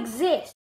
Exist.